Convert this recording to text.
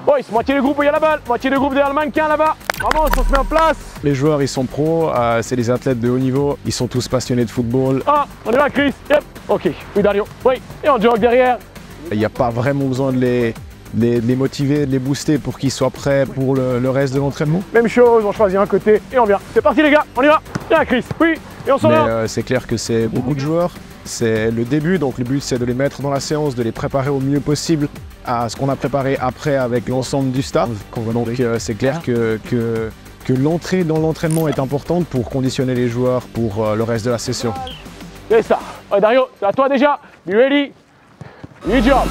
Boys, moitié du groupe, il y a la balle. Moitié du groupe derrière le mannequin là-bas. Vraiment, on se met en place. Les joueurs, ils sont pros, euh, c'est des athlètes de haut niveau, ils sont tous passionnés de football. Ah, on y va, Chris. Yep. Ok. Oui, Dario. Oui. Et on jog derrière. Il n'y a pas vraiment besoin de les, de les, motiver, de les booster pour qu'ils soient prêts pour le, le reste de l'entraînement. Même chose, on choisit un côté et on vient. C'est parti, les gars. On y va. Viens, Chris. Oui. Et on s'en va. euh, c'est clair que c'est beaucoup de joueurs. C'est le début, donc le but c'est de les mettre dans la séance, de les préparer au mieux possible à ce qu'on a préparé après avec l'ensemble du staff. Donc euh, c'est clair que, que, que l'entrée dans l'entraînement est importante pour conditionner les joueurs pour euh, le reste de la session. C'est ça. Ouais, Dario, c'est à toi déjà. Be ready. Good job.